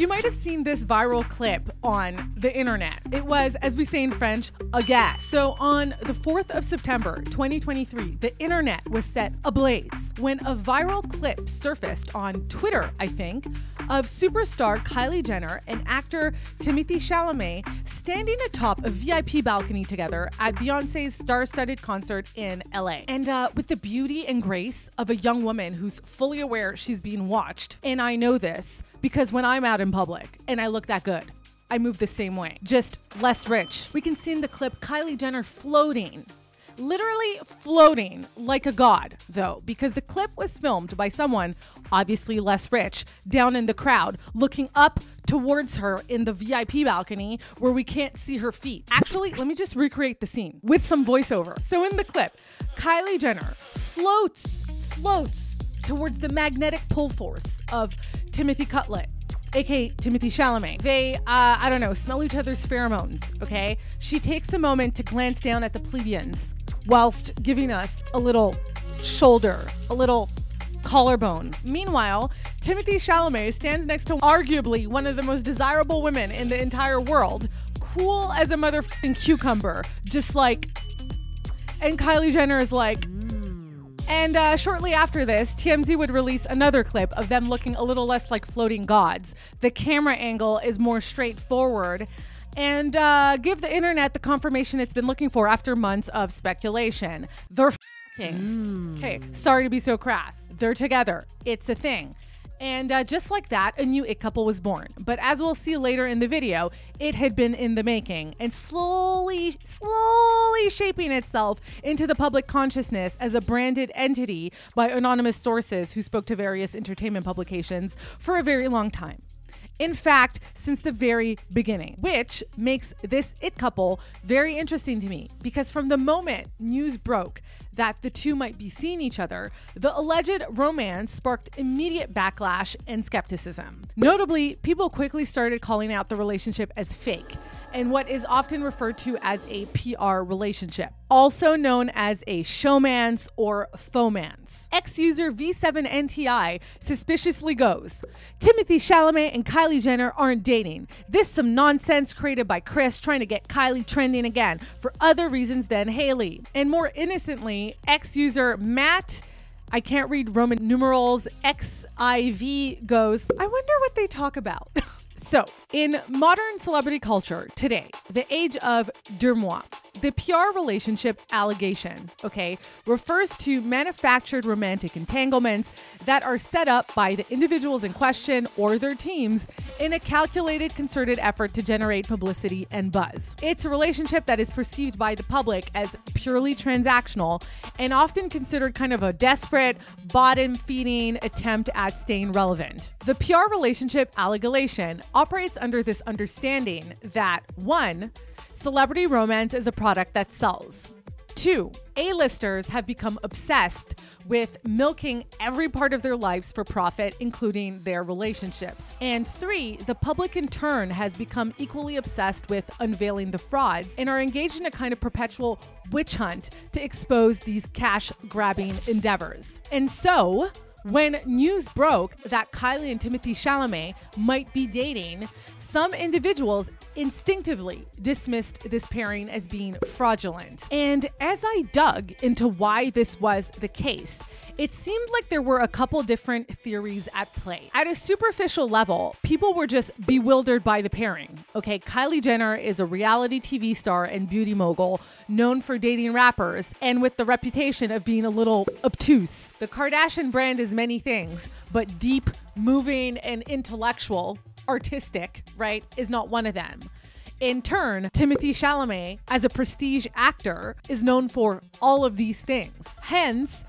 you might have seen this viral clip on the internet. It was, as we say in French, a gas. So on the 4th of September, 2023, the internet was set ablaze when a viral clip surfaced on Twitter, I think, of superstar Kylie Jenner and actor Timothy Chalamet standing atop a VIP balcony together at Beyonce's star-studded concert in LA. And uh, with the beauty and grace of a young woman who's fully aware she's being watched, and I know this because when I'm out in public and I look that good, I move the same way, just less rich. We can see in the clip Kylie Jenner floating literally floating like a god, though, because the clip was filmed by someone, obviously less rich, down in the crowd, looking up towards her in the VIP balcony where we can't see her feet. Actually, let me just recreate the scene with some voiceover. So in the clip, Kylie Jenner floats, floats towards the magnetic pull force of Timothy Cutlet aka Timothy Chalamet. They, uh, I don't know, smell each other's pheromones, okay? She takes a moment to glance down at the plebeians whilst giving us a little shoulder, a little collarbone. Meanwhile, Timothy Chalamet stands next to arguably one of the most desirable women in the entire world, cool as a motherfucking cucumber, just like. And Kylie Jenner is like. And uh, shortly after this, TMZ would release another clip of them looking a little less like floating gods. The camera angle is more straightforward and uh, give the internet the confirmation it's been looking for after months of speculation. They're fing. Okay, sorry to be so crass. They're together. It's a thing. And uh, just like that, a new it couple was born. But as we'll see later in the video, it had been in the making and slowly, slowly shaping itself into the public consciousness as a branded entity by anonymous sources who spoke to various entertainment publications for a very long time. In fact, since the very beginning, which makes this it couple very interesting to me because from the moment news broke that the two might be seeing each other, the alleged romance sparked immediate backlash and skepticism. Notably, people quickly started calling out the relationship as fake and what is often referred to as a PR relationship, also known as a showmance or fomance. Ex user V7NTI suspiciously goes Timothy Chalamet and Kylie Jenner aren't dating. This some nonsense created by Kris trying to get Kylie trending again for other reasons than Hailey. And more innocently, ex user Matt. I can't read Roman numerals. XIV goes, I wonder what they talk about. So, in modern celebrity culture today, the age of Deux Moi, the PR relationship allegation, okay, refers to manufactured romantic entanglements that are set up by the individuals in question or their teams in a calculated, concerted effort to generate publicity and buzz. It's a relationship that is perceived by the public as purely transactional and often considered kind of a desperate, bottom feeding attempt at staying relevant. The PR relationship allegation operates under this understanding that one, celebrity romance is a product that sells. Two, A-listers have become obsessed with milking every part of their lives for profit, including their relationships. And three, the public in turn has become equally obsessed with unveiling the frauds and are engaged in a kind of perpetual witch hunt to expose these cash grabbing endeavors. And so, when news broke that Kylie and Timothy Chalamet might be dating, some individuals instinctively dismissed this pairing as being fraudulent. And as I dug into why this was the case, it seemed like there were a couple different theories at play. At a superficial level, people were just bewildered by the pairing. Okay, Kylie Jenner is a reality TV star and beauty mogul known for dating rappers and with the reputation of being a little obtuse. The Kardashian brand is many things, but deep, moving, and intellectual, artistic, right, is not one of them. In turn, Timothy Chalamet, as a prestige actor, is known for all of these things. Hence,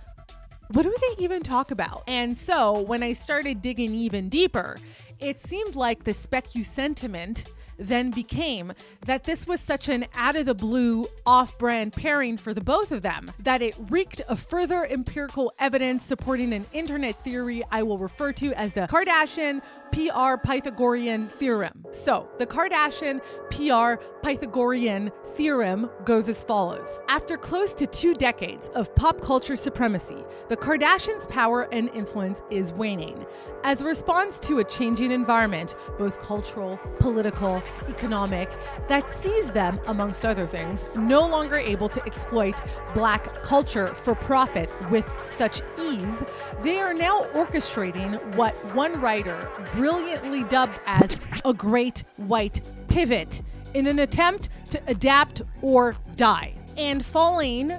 what do they even talk about? And so when I started digging even deeper, it seemed like the specu sentiment then became that this was such an out of the blue, off brand pairing for the both of them that it reeked of further empirical evidence supporting an internet theory I will refer to as the Kardashian PR Pythagorean theorem. So, the Kardashian PR Pythagorean theorem goes as follows. After close to two decades of pop culture supremacy, the Kardashians' power and influence is waning. As a response to a changing environment, both cultural, political, economic, that sees them, amongst other things, no longer able to exploit black culture for profit with such ease, they are now orchestrating what one writer brilliantly dubbed as a great white pivot in an attempt to adapt or die. And falling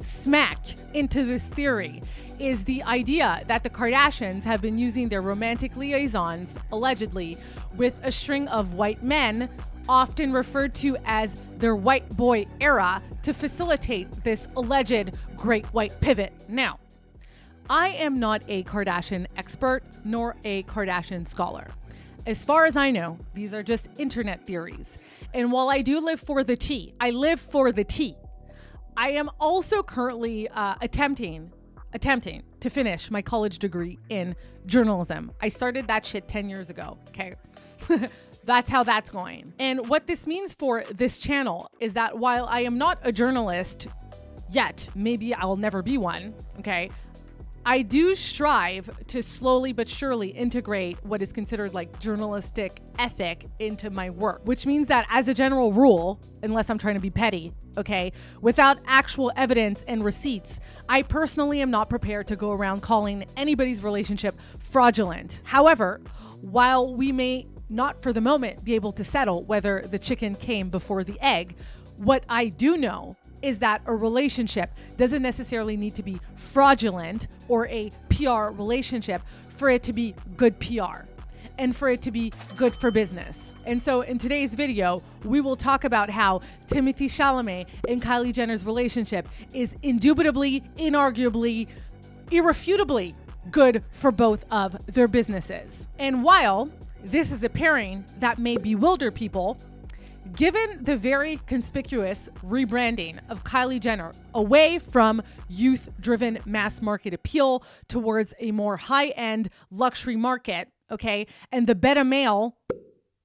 smack into this theory is the idea that the Kardashians have been using their romantic liaisons, allegedly, with a string of white men, often referred to as their white boy era, to facilitate this alleged great white pivot. Now, I am not a Kardashian expert nor a Kardashian scholar. As far as I know, these are just internet theories. And while I do live for the tea, I live for the tea. I am also currently uh, attempting attempting to finish my college degree in journalism. I started that shit 10 years ago, okay? that's how that's going. And what this means for this channel is that while I am not a journalist yet, maybe I'll never be one, okay? I do strive to slowly but surely integrate what is considered like journalistic ethic into my work, which means that as a general rule, unless I'm trying to be petty, okay, without actual evidence and receipts, I personally am not prepared to go around calling anybody's relationship fraudulent. However, while we may not for the moment be able to settle whether the chicken came before the egg, what I do know is that a relationship doesn't necessarily need to be fraudulent or a PR relationship for it to be good PR and for it to be good for business. And so in today's video, we will talk about how Timothy Chalamet and Kylie Jenner's relationship is indubitably, inarguably, irrefutably good for both of their businesses. And while this is a pairing that may bewilder people, Given the very conspicuous rebranding of Kylie Jenner away from youth driven mass market appeal towards a more high end luxury market, okay, and the beta male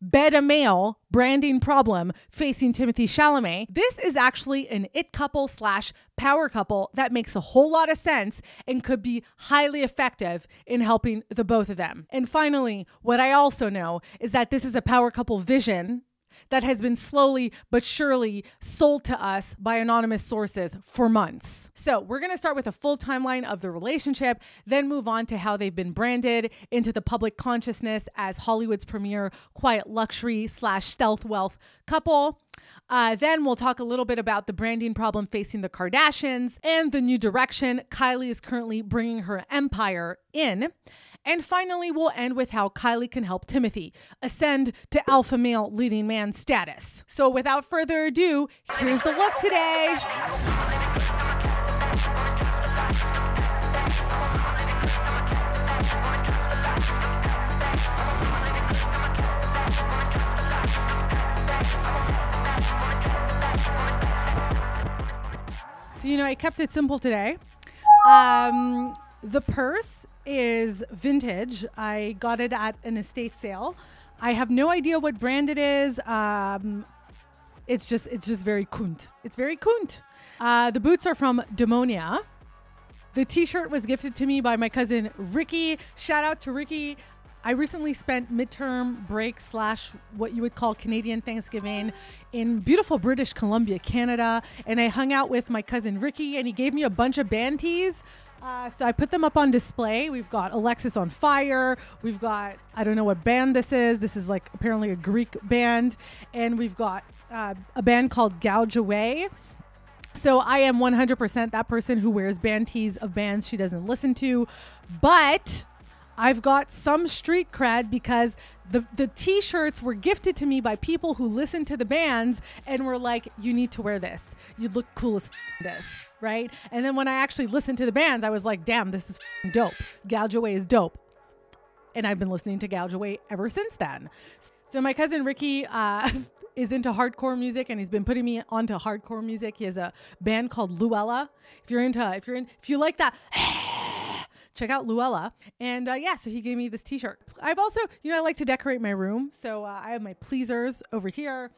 beta male branding problem facing Timothy Chalamet, this is actually an it couple slash power couple that makes a whole lot of sense and could be highly effective in helping the both of them. And finally, what I also know is that this is a power couple vision that has been slowly but surely sold to us by anonymous sources for months. So, we're going to start with a full timeline of the relationship, then move on to how they've been branded into the public consciousness as Hollywood's premier quiet luxury slash stealth wealth couple. Uh, then we'll talk a little bit about the branding problem facing the Kardashians and the new direction Kylie is currently bringing her empire in. And finally, we'll end with how Kylie can help Timothy ascend to alpha male leading man status. So without further ado, here's the look today. So, you know, I kept it simple today. Um, the purse is vintage. I got it at an estate sale. I have no idea what brand it is. Um, it's just it's just very kunt. It's very kunt. Uh, the boots are from Demonia. The t-shirt was gifted to me by my cousin Ricky. Shout out to Ricky. I recently spent midterm break slash what you would call Canadian Thanksgiving in beautiful British Columbia, Canada, and I hung out with my cousin Ricky, and he gave me a bunch of band tees uh, so I put them up on display. We've got Alexisonfire. We've got, I don't know what band this is. This is like apparently a Greek band. And we've got uh, a band called Gouge Away. So I am 100% that person who wears band tees of bands she doesn't listen to. But I've got some street cred because the the t-shirts were gifted to me by people who listened to the bands and were like, "You need to wear this. You'd look cool as this." Right? And then when I actually listened to the bands, I was like, "Damn, this is dope. Gouge Away is dope." And I've been listening to Gouge Away ever since then. So my cousin Ricky uh, is into hardcore music and he's been putting me onto hardcore music. He has a band called Luella. If you're into, if you're in, if you like that. check out Luella. And uh, yeah, so he gave me this t-shirt. I've also, you know, I like to decorate my room. So uh, I have my pleasers over here.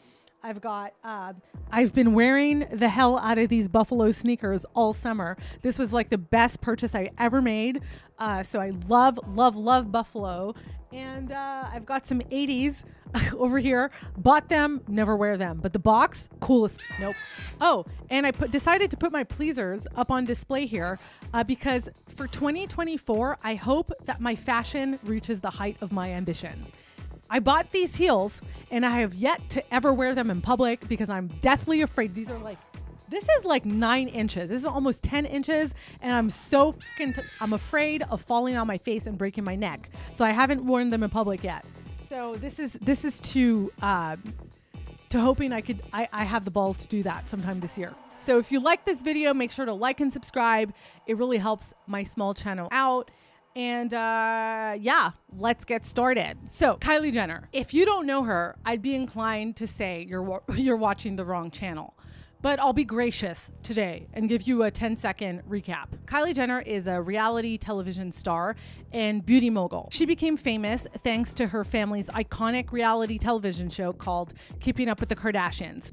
I've got, uh, I've been wearing the hell out of these Buffalo sneakers all summer. This was like the best purchase I ever made. Uh, so I love, love, love Buffalo. And uh, I've got some 80s over here. Bought them, never wear them. But the box, coolest. Nope. Oh, and I put decided to put my pleasers up on display here uh, because for 2024, I hope that my fashion reaches the height of my ambition. I bought these heels and I have yet to ever wear them in public because I'm deathly afraid. These are like, this is like nine inches. This is almost 10 inches. And I'm so fucking, t- I'm afraid of falling on my face and breaking my neck. So I haven't worn them in public yet. So this is, this is to, uh, to hoping I could, I, I have the balls to do that sometime this year. So if you like this video, make sure to like and subscribe. It really helps my small channel out. And uh, yeah, let's get started. So, Kylie Jenner, if you don't know her, I'd be inclined to say you're you're watching the wrong channel. But I'll be gracious today and give you a 10 second recap. Kylie Jenner is a reality television star and beauty mogul. She became famous thanks to her family's iconic reality television show called Keeping Up with the Kardashians.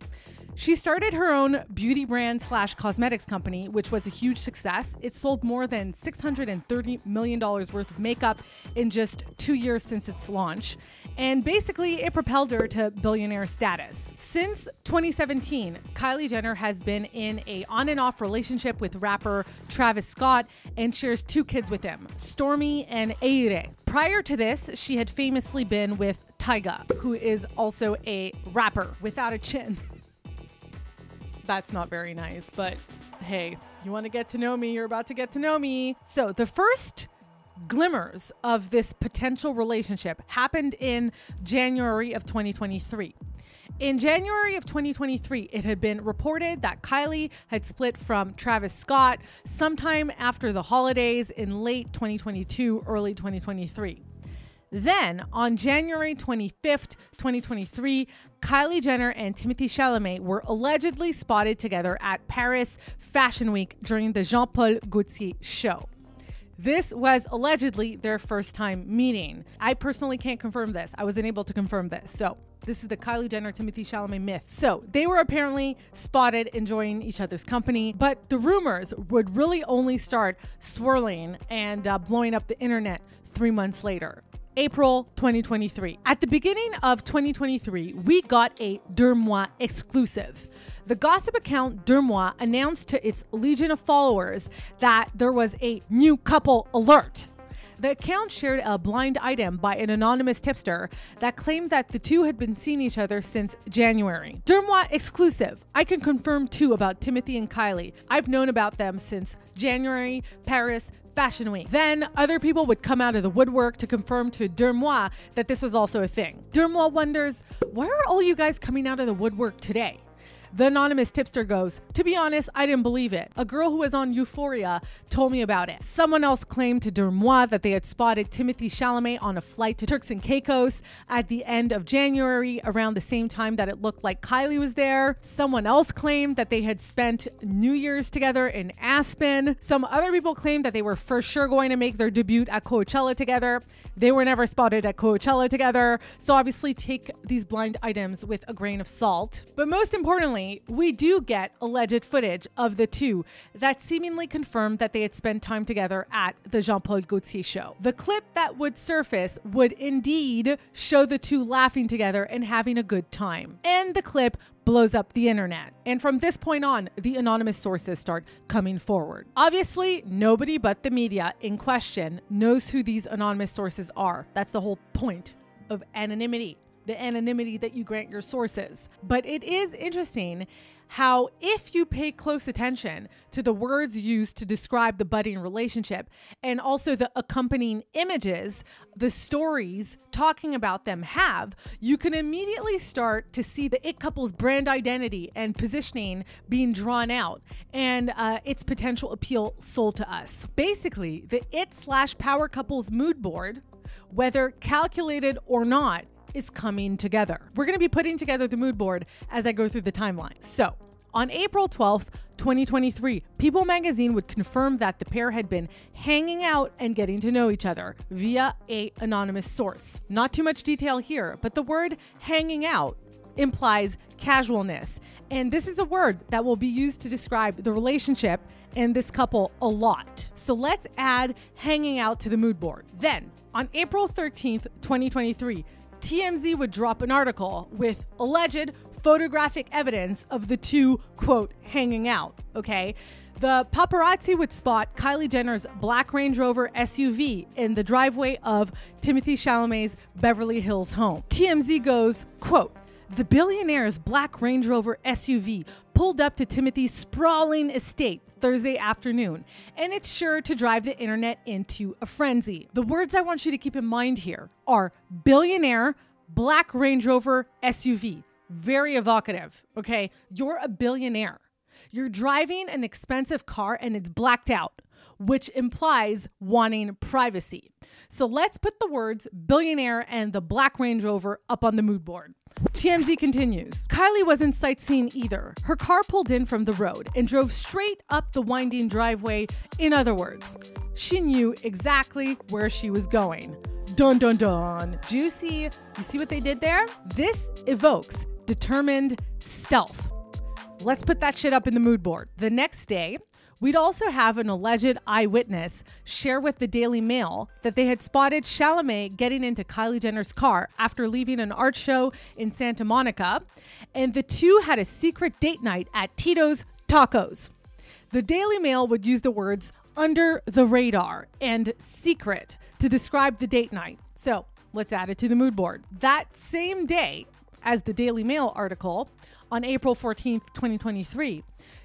She started her own beauty brand slash cosmetics company, which was a huge success. It sold more than $630 million worth of makeup in just two years since its launch. And basically, it propelled her to billionaire status. Since 2017, Kylie Jenner has been in a on and off relationship with rapper Travis Scott and shares two kids with him, Stormi and Aire. Prior to this, she had famously been with Tyga, who is also a rapper without a chin. That's not very nice, but hey, you want to get to know me, you're about to get to know me. So, the first glimmers of this potential relationship happened in January of 2023. In January of 2023, it had been reported that Kylie had split from Travis Scott sometime after the holidays in late 2022, early 2023. Then, on January 25th, 2023, Kylie Jenner and Timothy Chalamet were allegedly spotted together at Paris Fashion Week during the Jean Paul Gaultier show. This was allegedly their first time meeting. I personally can't confirm this. I wasn't able to confirm this. So, this is the Kylie Jenner Timothy Chalamet myth. So, they were apparently spotted enjoying each other's company, but the rumors would really only start swirling and uh, blowing up the internet three months later. April 2023. At the beginning of 2023, we got a Deux Moi exclusive. The gossip account Deux Moi announced to its legion of followers that there was a new couple alert. The account shared a blind item by an anonymous tipster that claimed that the two had been seeing each other since January. Deux Moi exclusive. I can confirm too about Timothy and Kylie. I've known about them since January, Paris, Fashion Week. Then other people would come out of the woodwork to confirm to Deux Moi that this was also a thing. Deux Moi wonders, why are all you guys coming out of the woodwork today? The anonymous tipster goes, To be honest, I didn't believe it. A girl who was on Euphoria told me about it. Someone else claimed to Deux Moi that they had spotted Timothy Chalamet on a flight to Turks and Caicos at the end of January, around the same time that it looked like Kylie was there. Someone else claimed that they had spent New Year's together in Aspen. Some other people claimed that they were for sure going to make their debut at Coachella together. They were never spotted at Coachella together. So obviously take these blind items with a grain of salt. But most importantly, we do get alleged footage of the two that seemingly confirmed that they had spent time together at the Jean Paul Gaultier show. The clip that would surface would indeed show the two laughing together and having a good time. And the clip blows up the internet. And from this point on, the anonymous sources start coming forward. Obviously, nobody but the media in question knows who these anonymous sources are. That's the whole point of anonymity the anonymity that you grant your sources. But it is interesting how, if you pay close attention to the words used to describe the budding relationship and also the accompanying images the stories talking about them have, you can immediately start to see the It couple's brand identity and positioning being drawn out and uh, its potential appeal sold to us. Basically, the It slash Power couple's mood board, whether calculated or not, is coming together. We're going to be putting together the mood board as I go through the timeline. So, on April 12th, 2023, People magazine would confirm that the pair had been hanging out and getting to know each other via a anonymous source. Not too much detail here, but the word hanging out implies casualness, and this is a word that will be used to describe the relationship and this couple a lot. So let's add hanging out to the mood board. Then, on April 13th, 2023, TMZ would drop an article with alleged photographic evidence of the two, quote, hanging out, okay? The paparazzi would spot Kylie Jenner's black Range Rover SUV in the driveway of Timothy Chalamet's Beverly Hills home. TMZ goes, quote, the billionaire's black Range Rover SUV pulled up to Timothy's sprawling estate Thursday afternoon, and it's sure to drive the internet into a frenzy. The words I want you to keep in mind here are billionaire, black Range Rover SUV. Very evocative, okay? You're a billionaire. You're driving an expensive car and it's blacked out, which implies wanting privacy. So let's put the words billionaire and the black Range Rover up on the mood board. TMZ continues. Kylie wasn't sightseeing either. Her car pulled in from the road and drove straight up the winding driveway. In other words, she knew exactly where she was going. Dun dun dun. Juicy. You see what they did there? This evokes determined stealth. Let's put that shit up in the mood board. The next day, we'd also have an alleged eyewitness share with the Daily Mail that they had spotted Chalamet getting into Kylie Jenner's car after leaving an art show in Santa Monica, and the two had a secret date night at Tito's Tacos. The Daily Mail would use the words under the radar and secret to describe the date night. So let's add it to the mood board. That same day, as the Daily Mail article on April 14th, 2023,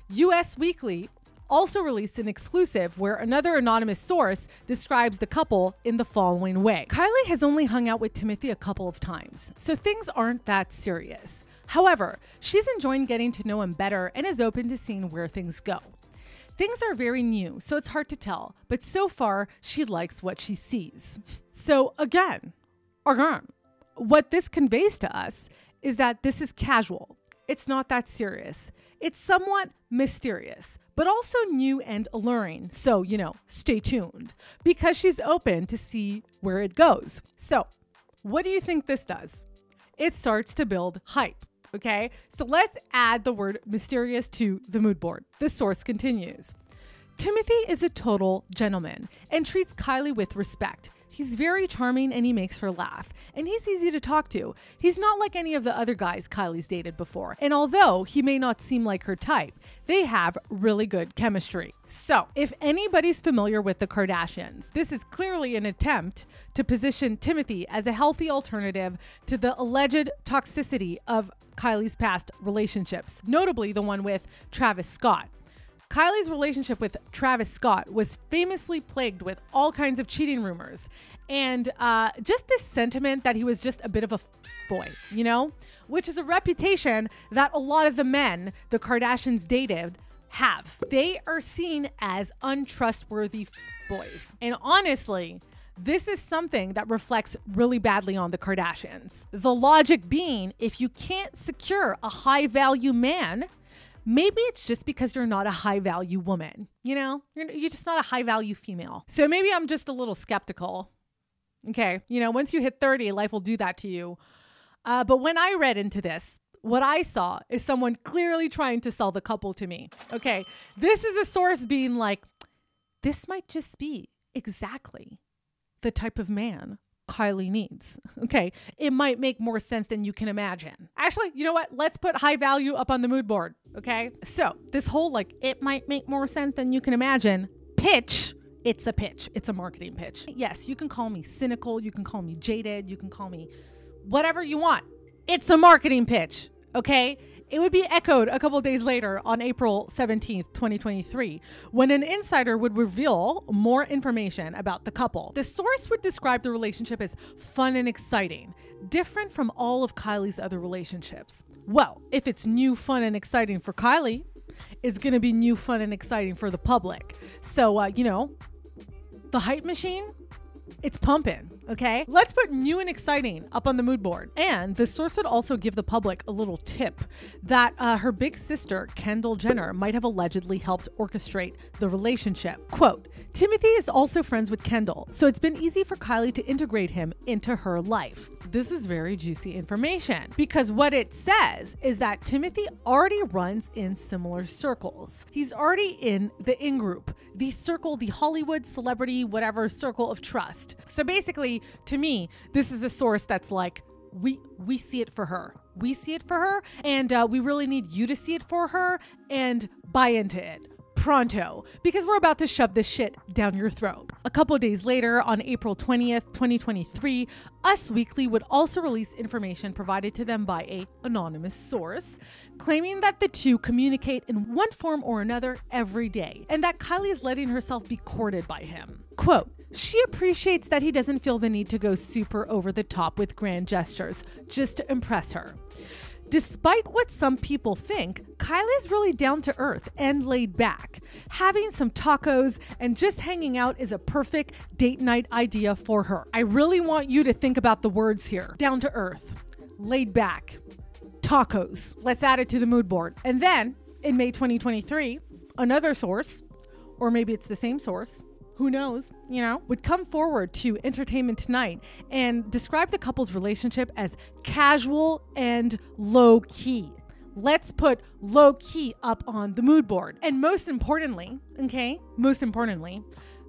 US Weekly also released an exclusive where another anonymous source describes the couple in the following way Kylie has only hung out with Timothy a couple of times, so things aren't that serious. However, she's enjoying getting to know him better and is open to seeing where things go. Things are very new, so it's hard to tell, but so far, she likes what she sees. So, again, again, what this conveys to us is that this is casual. It's not that serious. It's somewhat mysterious, but also new and alluring. So, you know, stay tuned because she's open to see where it goes. So, what do you think this does? It starts to build hype. Okay, so let's add the word mysterious to the mood board. The source continues Timothy is a total gentleman and treats Kylie with respect. He's very charming and he makes her laugh. And he's easy to talk to. He's not like any of the other guys Kylie's dated before. And although he may not seem like her type, they have really good chemistry. So, if anybody's familiar with the Kardashians, this is clearly an attempt to position Timothy as a healthy alternative to the alleged toxicity of Kylie's past relationships, notably the one with Travis Scott. Kylie's relationship with Travis Scott was famously plagued with all kinds of cheating rumors and uh, just this sentiment that he was just a bit of a f- boy, you know, which is a reputation that a lot of the men the Kardashians dated have. They are seen as untrustworthy f- boys. And honestly, this is something that reflects really badly on the Kardashians. The logic being, if you can't secure a high value man, maybe it's just because you're not a high value woman. You know, you're, you're just not a high value female. So maybe I'm just a little skeptical. Okay. You know, once you hit 30, life will do that to you. Uh, but when I read into this, what I saw is someone clearly trying to sell the couple to me. Okay. This is a source being like, this might just be exactly the type of man Kylie needs. Okay. It might make more sense than you can imagine. Actually, you know what? Let's put high value up on the mood board. Okay. So, this whole like, it might make more sense than you can imagine pitch. It's a pitch. It's a marketing pitch. Yes, you can call me cynical. You can call me jaded. You can call me whatever you want. It's a marketing pitch. Okay. It would be echoed a couple days later on April 17th, 2023, when an insider would reveal more information about the couple. The source would describe the relationship as fun and exciting, different from all of Kylie's other relationships. Well, if it's new, fun, and exciting for Kylie, it's going to be new, fun, and exciting for the public. So, uh, you know, the hype machine, it's pumping. Okay, let's put new and exciting up on the mood board. And the source would also give the public a little tip that uh, her big sister, Kendall Jenner, might have allegedly helped orchestrate the relationship. Quote Timothy is also friends with Kendall, so it's been easy for Kylie to integrate him into her life. This is very juicy information because what it says is that Timothy already runs in similar circles. He's already in the in group, the circle, the Hollywood celebrity, whatever circle of trust. So basically, to me, this is a source that's like, we we see it for her. We see it for her, and uh, we really need you to see it for her and buy into it pronto because we're about to shove this shit down your throat. A couple days later, on April 20th, 2023, Us Weekly would also release information provided to them by a anonymous source claiming that the two communicate in one form or another every day and that Kylie is letting herself be courted by him. Quote, she appreciates that he doesn't feel the need to go super over the top with grand gestures just to impress her. Despite what some people think, Kylie's really down to earth and laid back. Having some tacos and just hanging out is a perfect date night idea for her. I really want you to think about the words here down to earth, laid back, tacos. Let's add it to the mood board. And then in May 2023, another source, or maybe it's the same source, who knows, you know, would come forward to Entertainment Tonight and describe the couple's relationship as casual and low key. Let's put low key up on the mood board. And most importantly, okay, most importantly,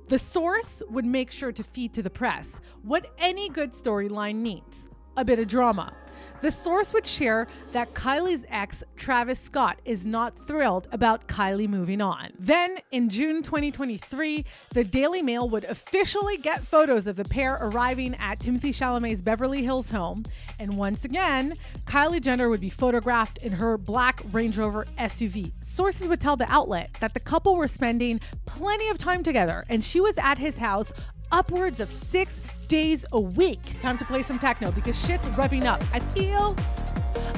the source would make sure to feed to the press what any good storyline needs a bit of drama. The source would share that Kylie's ex, Travis Scott, is not thrilled about Kylie moving on. Then, in June 2023, the Daily Mail would officially get photos of the pair arriving at Timothy Chalamet's Beverly Hills home. And once again, Kylie Jenner would be photographed in her black Range Rover SUV. Sources would tell the outlet that the couple were spending plenty of time together, and she was at his house upwards of six days a week. Time to play some techno because shit's revving up. I feel,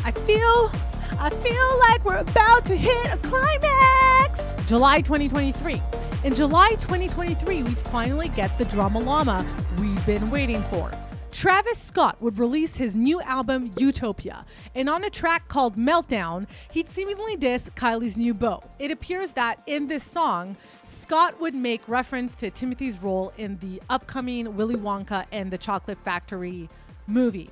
I feel, I feel like we're about to hit a climax. July 2023. In July 2023, we'd finally get the drama llama we've been waiting for. Travis Scott would release his new album Utopia, and on a track called Meltdown, he'd seemingly diss Kylie's new beau. It appears that in this song, Scott would make reference to Timothy's role in the upcoming Willy Wonka and the Chocolate Factory movie.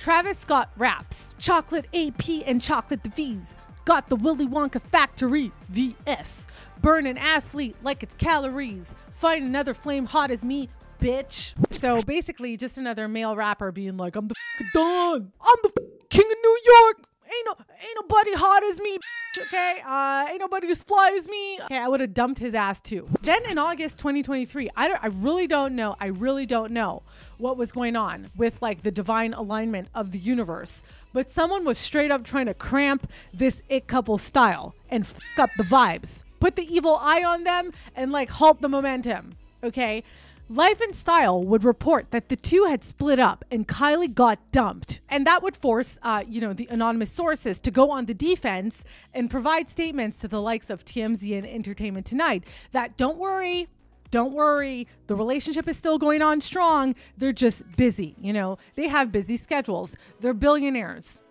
Travis Scott raps Chocolate AP and Chocolate the V's. Got the Willy Wonka Factory VS. Burn an athlete like it's calories. Find another flame hot as me, bitch. So basically, just another male rapper being like, I'm the f- Don. I'm the king of New York ain't no ain't nobody hot as me okay? Uh ain't nobody as fly as me. Okay i would have dumped his ass too. Then in august 2023 i don't i really don't know i really don't know what was going on with like the divine alignment of the universe. But someone was straight up trying to cramp this it couple style and fuck up the vibes. Put the evil eye on them and like halt the momentum okay Life and Style would report that the two had split up and Kylie got dumped. And that would force, uh, you know, the anonymous sources to go on the defense and provide statements to the likes of TMZ and Entertainment Tonight that don't worry, don't worry, the relationship is still going on strong. They're just busy, you know, they have busy schedules. They're billionaires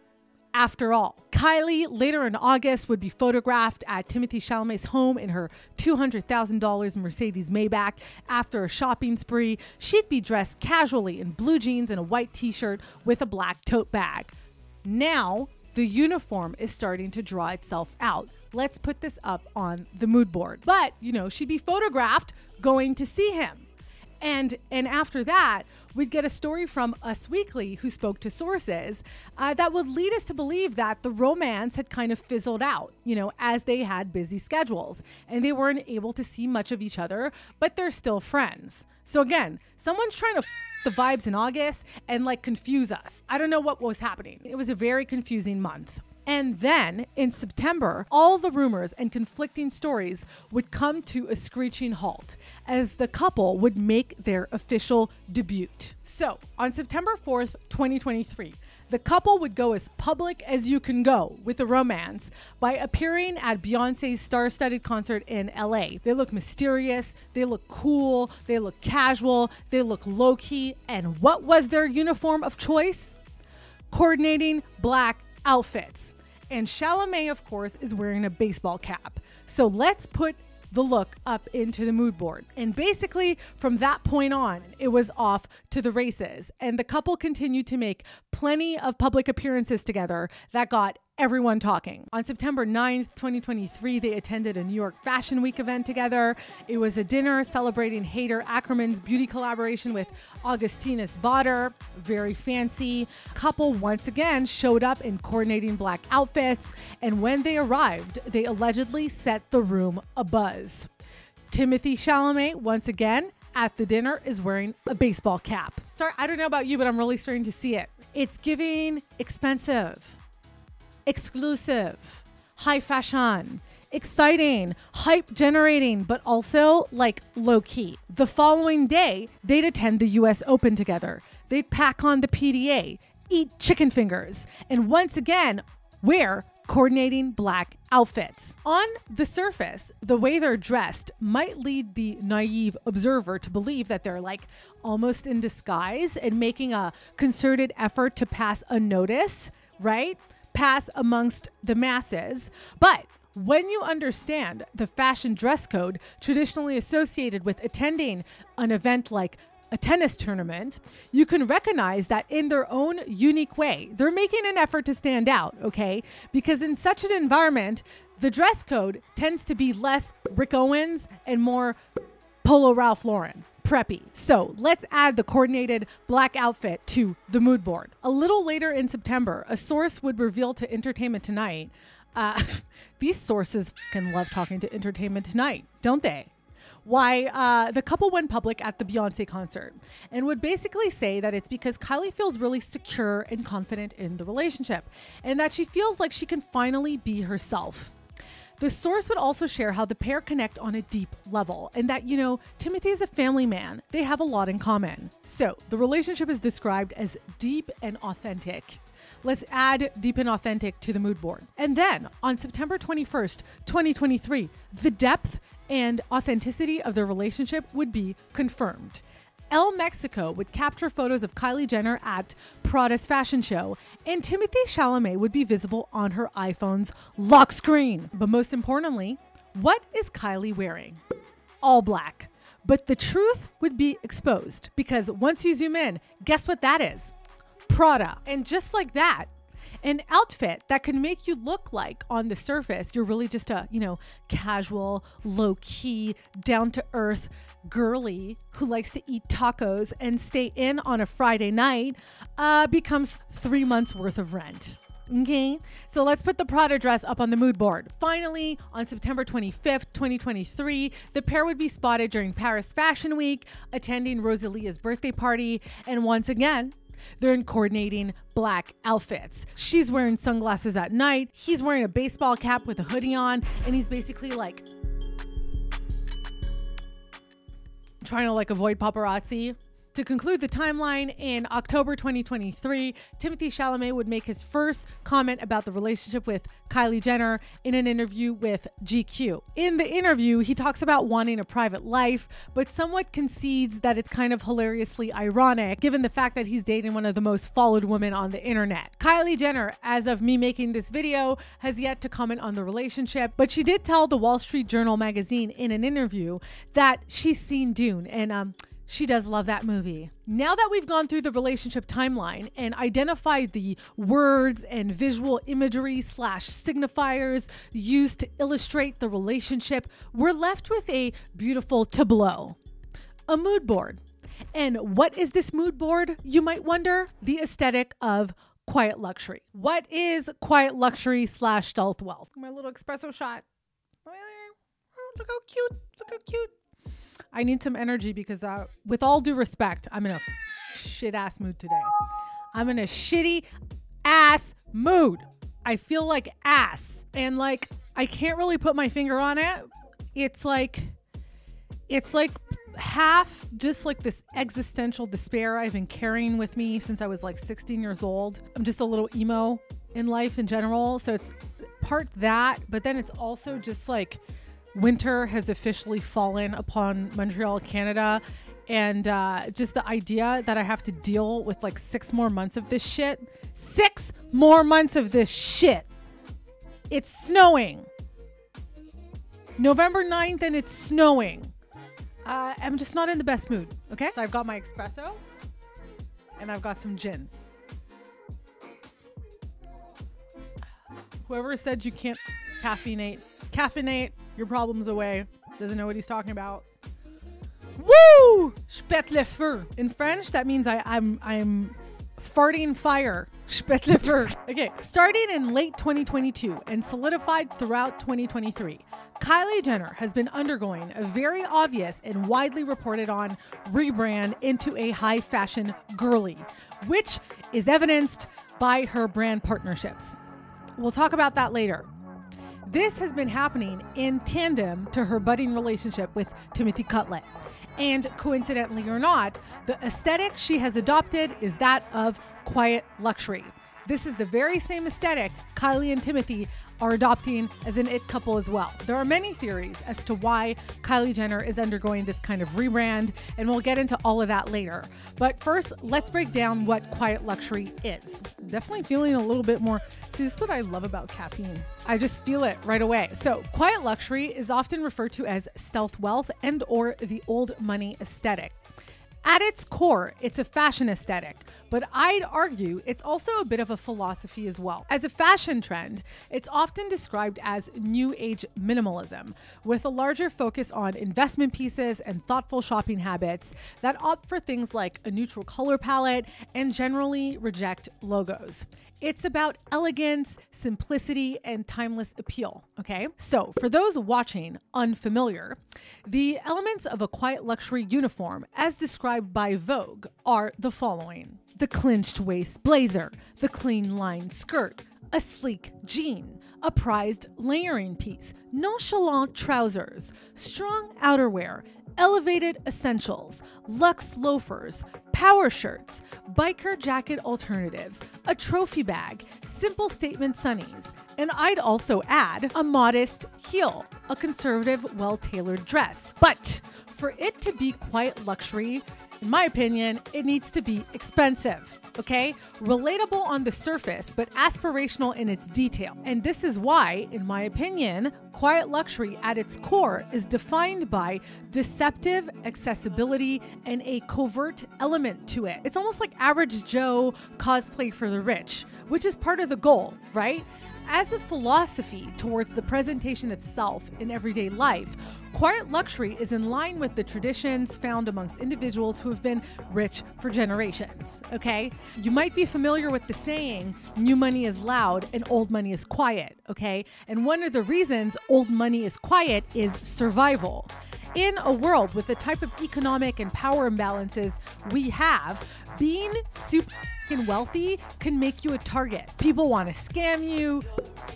after all. Kylie later in August would be photographed at Timothy Chalamet's home in her $200,000 Mercedes Maybach. After a shopping spree, she'd be dressed casually in blue jeans and a white t shirt with a black tote bag. Now, the uniform is starting to draw itself out. Let's put this up on the mood board. But, you know, she'd be photographed going to see him. And and after that, we'd get a story from Us Weekly, who spoke to sources, uh, that would lead us to believe that the romance had kind of fizzled out, you know, as they had busy schedules and they weren't able to see much of each other, but they're still friends. So again, someone's trying to f- the vibes in August and like confuse us. I don't know what was happening. It was a very confusing month. And then in September, all the rumors and conflicting stories would come to a screeching halt as the couple would make their official debut. So on September 4th, 2023, The couple would go as public as you can go with the romance by appearing at Beyonce's star studded concert in LA. They look mysterious, they look cool, they look casual, they look low key. And what was their uniform of choice? Coordinating black outfits. And Chalamet, of course, is wearing a baseball cap. So let's put the look up into the mood board. And basically, from that point on, it was off to the races. And the couple continued to make plenty of public appearances together that got everyone talking. On September 9th, 2023, they attended a New York Fashion Week event together. It was a dinner celebrating Haider Ackermann's beauty collaboration with Augustinus Bader. Very fancy. Couple once again showed up in coordinating black outfits, and when they arrived, they allegedly set the room abuzz. Timothy Chalamet, once again, at the dinner is wearing a baseball cap. Sorry, I don't know about you, but I'm really starting to see it. It's giving expensive exclusive, high fashion, exciting, hype generating, but also like low key. The following day, they'd attend the US Open together. They'd pack on the PDA, eat chicken fingers, and once again, wear coordinating black outfits. On the surface, the way they're dressed might lead the naive observer to believe that they're like almost in disguise and making a concerted effort to pass unnoticed, right? Pass amongst the masses. But when you understand the fashion dress code traditionally associated with attending an event like a tennis tournament, you can recognize that in their own unique way, they're making an effort to stand out, okay? Because in such an environment, the dress code tends to be less Rick Owens and more Polo Ralph Lauren preppy. So let's add the coordinated black outfit to the mood board. A little later in September, a source would reveal to Entertainment Tonight. Uh, these sources can love talking to Entertainment Tonight, don't they? Why uh, the couple went public at the Beyonce concert and would basically say that it's because Kylie feels really secure and confident in the relationship and that she feels like she can finally be herself. The source would also share how the pair connect on a deep level and that, you know, Timothy is a family man. They have a lot in common. So the relationship is described as deep and authentic. Let's add deep and authentic to the mood board. And then on September 21st, 2023, the depth and authenticity of their relationship would be confirmed. Elle Mexico would capture photos of Kylie Jenner at Prada's fashion show, and Timothy Chalamet would be visible on her iPhone's lock screen. But most importantly, what is Kylie wearing? All black. But the truth would be exposed because once you zoom in, guess what that is? Prada. And just like that, an outfit that can make you look like on the surface you're really just a you know casual low key down to earth girly who likes to eat tacos and stay in on a friday night uh, becomes three months worth of rent Okay, so let's put the Prada dress up on the mood board. Finally, on September 25th, 2023, the pair would be spotted during Paris Fashion Week, attending Rosalia's birthday party, and once again, they're in coordinating black outfits. She's wearing sunglasses at night. He's wearing a baseball cap with a hoodie on, and he's basically like trying to like avoid paparazzi. To conclude the timeline, in October 2023, Timothy Chalamet would make his first comment about the relationship with Kylie Jenner in an interview with GQ. In the interview, he talks about wanting a private life, but somewhat concedes that it's kind of hilariously ironic given the fact that he's dating one of the most followed women on the internet. Kylie Jenner, as of me making this video, has yet to comment on the relationship, but she did tell the Wall Street Journal magazine in an interview that she's seen Dune and um she does love that movie. Now that we've gone through the relationship timeline and identified the words and visual imagery slash signifiers used to illustrate the relationship, we're left with a beautiful tableau, a mood board. And what is this mood board, you might wonder? The aesthetic of quiet luxury. What is quiet luxury slash stealth wealth? My little espresso shot. Look how cute. Look how cute. I need some energy because, uh, with all due respect, I'm in a shit ass mood today. I'm in a shitty ass mood. I feel like ass. And like, I can't really put my finger on it. It's like, It's like half just like this existential despair I've been carrying with me since I was like 16 years old. I'm just a little emo in life in general. So it's part that, but then it's also just like winter has officially fallen upon Montreal, Canada. And uh, just the idea that I have to deal with like six more months of this shit. Six more months of this shit. It's snowing. November 9th and it's snowing. Uh, I'm just not in the best mood. Okay. So I've got my espresso and I've got some gin. Whoever said you can't caffeinate, caffeinate your problems away. Doesn't know what he's talking about. Woo! Spet le feu. In French, that means I, I'm I'm farting fire. Spet le feu. Okay, starting in late 2022 and solidified throughout 2023, Kylie Jenner has been undergoing a very obvious and widely reported on rebrand into a high fashion girly, which is evidenced by her brand partnerships. We'll talk about that later. This has been happening in tandem to her budding relationship with Timothy Cutlett. And coincidentally or not, the aesthetic she has adopted is that of quiet luxury. This is the very same aesthetic Kylie and Timothy are adopting as an it couple as well. There are many theories as to why Kylie Jenner is undergoing this kind of rebrand, and we'll get into all of that later. But first, let's break down what quiet luxury is. Definitely feeling a little bit more. See, this is what I love about caffeine. I just feel it right away. So, quiet luxury is often referred to as stealth wealth and or the old money aesthetic. At its core, it's a fashion aesthetic, but I'd argue it's also a bit of a philosophy as well. As a fashion trend, it's often described as new age minimalism, with a larger focus on investment pieces and thoughtful shopping habits that opt for things like a neutral color palette and generally reject logos. It's about elegance, simplicity, and timeless appeal. Okay. So, for those watching unfamiliar, the elements of a quiet luxury uniform, as described by Vogue, are the following the clinched waist blazer, the clean line skirt, a sleek jean, a prized layering piece, nonchalant trousers, strong outerwear, elevated essentials, luxe loafers, power shirts, biker jacket alternatives, a trophy bag, simple statement sunnies, and I'd also add a modest heel, a conservative, well tailored dress. But for it to be quite luxury, in my opinion, it needs to be expensive okay? Relatable on the surface, but aspirational in its detail. And this is why, in my opinion, quiet luxury at its core is defined by deceptive accessibility and a covert element to it. It's almost like average Joe cosplay for the rich, which is part of the goal, right? As a philosophy towards the presentation of self in everyday life, quiet luxury is in line with the traditions found amongst individuals who have been rich for generations. Okay? You might be familiar with the saying, new money is loud and old money is quiet. Okay? And one of the reasons old money is quiet is survival. In a world with the type of economic and power imbalances we have, being super wealthy can make you a target. People want to scam you,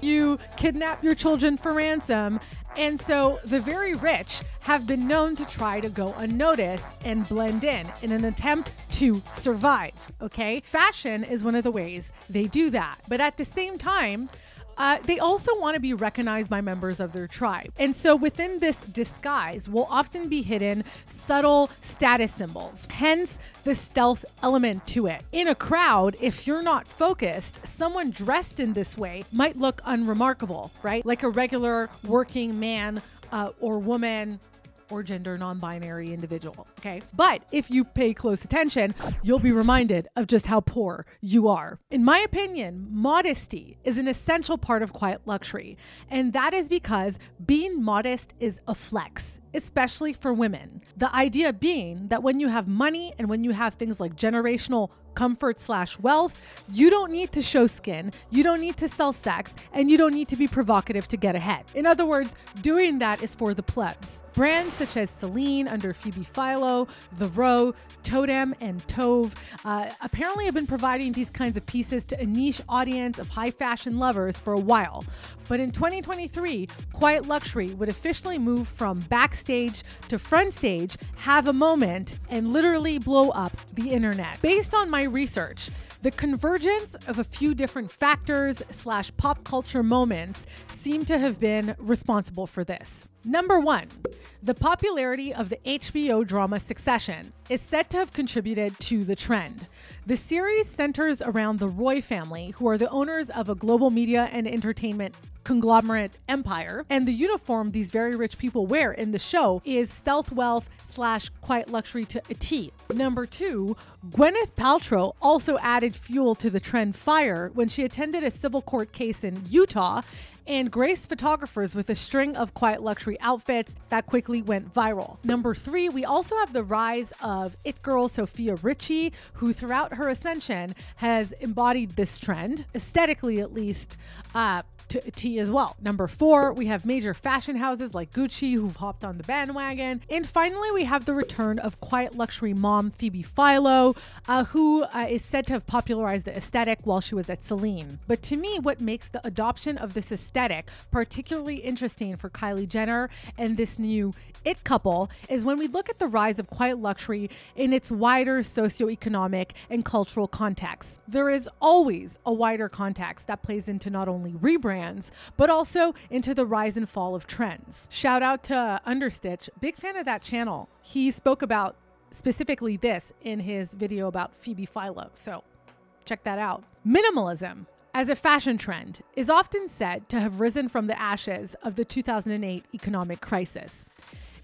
you kidnap your children for ransom. And so the very rich have been known to try to go unnoticed and blend in in an attempt to survive. Okay. Fashion is one of the ways they do that. But at the same time, uh, they also want to be recognized by members of their tribe. And so within this disguise will often be hidden subtle status symbols, hence the stealth element to it. In a crowd, if you're not focused, someone dressed in this way might look unremarkable, right? Like a regular working man uh, or woman or gender non binary individual. Okay. But if you pay close attention, you'll be reminded of just how poor you are. In my opinion, modesty is an essential part of quiet luxury. And that is because being modest is a flex especially for women. The idea being that when you have money and when you have things like generational comfort slash wealth, you don't need to show skin, you don't need to sell sex, and you don't need to be provocative to get ahead. In other words, doing that is for the plebs. Brands such as Celine under Phoebe Philo, The Row, Toteme, and Tove uh, apparently have been providing these kinds of pieces to a niche audience of high fashion lovers for a while. But in 2023, Quiet Luxury would officially move from backstage backstage to front stage, have a moment, and literally blow up the internet. Based on my research, the convergence of a few different factors slash pop culture moments seem to have been responsible for this. Number one, the popularity of the HBO drama Succession is said to have contributed to the trend. The series centers around the Roy family, who are the owners of a global media and entertainment conglomerate empire, and the uniform these very rich people wear in the show is stealth wealth slash quiet luxury to a T. Number two, Gwyneth Paltrow also added fuel to the trend fire when she attended a civil court case in Utah and graced photographers with a string of quiet luxury outfits that quickly went viral. Number three, we also have the rise of it girl Sofia Richie, who throughout her ascension has embodied this trend, aesthetically at least. Uh, to T as well. Number four, we have major fashion houses like Gucci who've hopped on the bandwagon. And finally, we have the return of quiet luxury mom Phoebe Philo, uh, who uh, is said to have popularized the aesthetic while she was at Celine. But to me, what makes the adoption of this aesthetic particularly interesting for Kylie Jenner and this new it couple is when we look at the rise of quiet luxury in its wider socioeconomic and cultural context. There is always a wider context that plays into not only rebrands, but also into the rise and fall of trends. Shout out to Understitch, big fan of that channel. He spoke about specifically this in his video about Phoebe Philo. So check that out. Minimalism as a fashion trend is often said to have risen from the ashes of the 2008 economic crisis.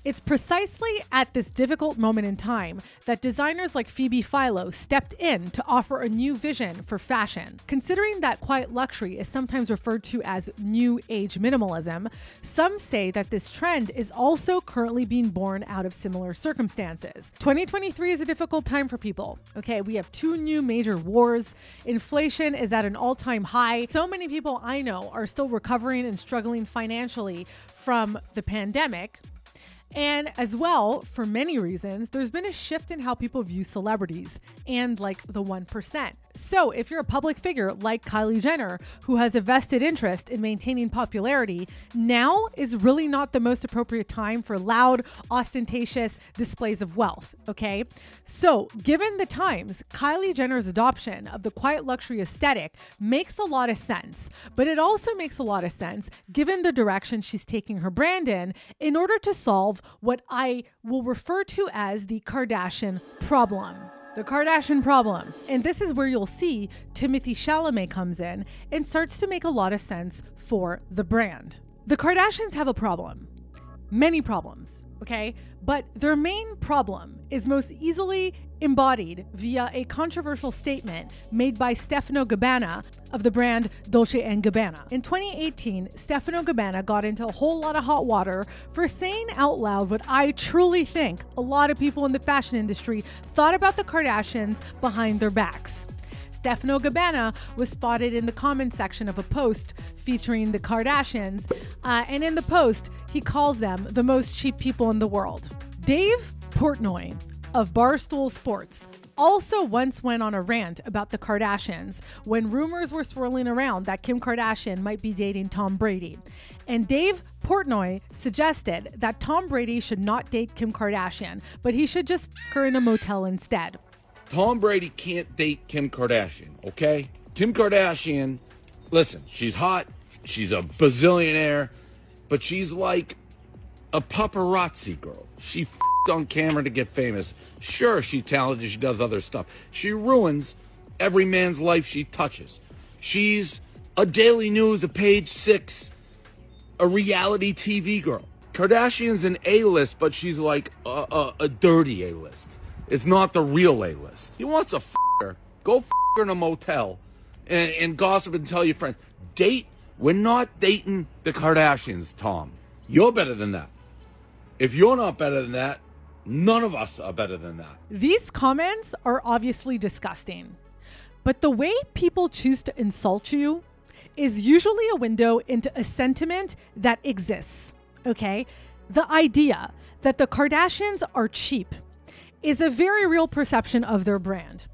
It's precisely at this difficult moment in time that designers like Phoebe Philo stepped in to offer a new vision for fashion. Considering that quiet luxury is sometimes referred to as new age minimalism, some say that this trend is also currently being born out of similar circumstances. 2023 is a difficult time for people. Okay, we have two new major wars, inflation is at an all time high. So many people I know are still recovering and struggling financially from the pandemic. And as well, for many reasons, there's been a shift in how people view celebrities and like the 1%. So, if you're a public figure like Kylie Jenner, who has a vested interest in maintaining popularity, now is really not the most appropriate time for loud, ostentatious displays of wealth. Okay. So, given the times, Kylie Jenner's adoption of the quiet luxury aesthetic makes a lot of sense. But it also makes a lot of sense given the direction she's taking her brand in in order to solve what I will refer to as the Kardashian problem. The Kardashian problem. And this is where you'll see Timothy Chalamet comes in and starts to make a lot of sense for the brand. The Kardashians have a problem. Many problems, okay? But their main problem is most easily embodied via a controversial statement made by Stefano Gabbana of the brand Dolce & Gabbana. In 2018, Stefano Gabbana got into a whole lot of hot water for saying out loud what I truly think a lot of people in the fashion industry thought about the Kardashians behind their backs. Stefano Gabbana was spotted in the comment section of a post featuring the Kardashians, uh, and in the post, he calls them the most cheap people in the world. Dave Portnoy of Barstool Sports also once went on a rant about the Kardashians when rumors were swirling around that Kim Kardashian might be dating Tom Brady. And Dave Portnoy suggested that Tom Brady should not date Kim Kardashian, but he should just f her in a motel instead. Tom Brady can't date Kim Kardashian, okay? Kim Kardashian, listen, she's hot, she's a bazillionaire, but she's like a paparazzi girl. She on camera to get famous. Sure, she's talented, she does other stuff. She ruins every man's life she touches. She's a daily news, a page six, a reality TV girl. Kardashian's an A list, but she's like a, a, a dirty A list. It's not the real A list. He wants a. Go f in a motel and, and gossip and tell your friends. Date. We're not dating the Kardashians, Tom. You're better than that. If you're not better than that, None of us are better than that. These comments are obviously disgusting. But the way people choose to insult you is usually a window into a sentiment that exists. Okay? The idea that the Kardashians are cheap is a very real perception of their brand.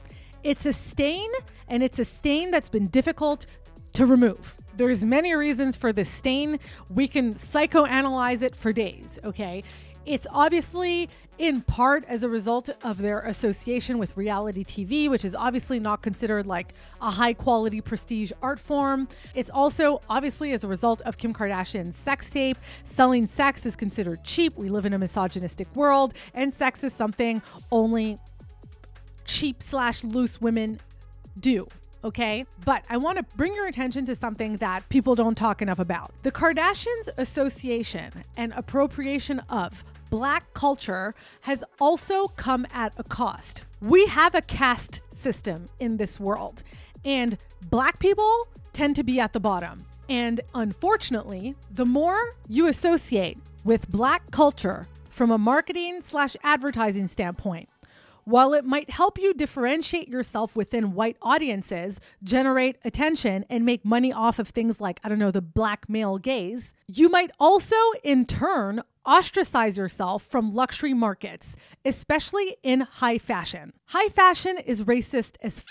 It's a stain, and it's a stain that's been difficult to remove. There's many reasons for this stain. We can psychoanalyze it for days, okay? It's obviously in part as a result of their association with reality TV, which is obviously not considered like a high quality prestige art form. It's also obviously as a result of Kim Kardashian's sex tape. Selling sex is considered cheap. We live in a misogynistic world, and sex is something only cheap slash loose women do okay? But I want to bring your attention to something that people don't talk enough about. The Kardashians' association and appropriation of black culture has also come at a cost. We have a caste system in this world, and black people tend to be at the bottom. And unfortunately, the more you associate with black culture from a marketing slash advertising standpoint, while it might help you differentiate yourself within white audiences, generate attention, and make money off of things like, I don't know, the black male gaze, you might also in turn ostracize yourself from luxury markets, especially in high fashion. High fashion is racist as f-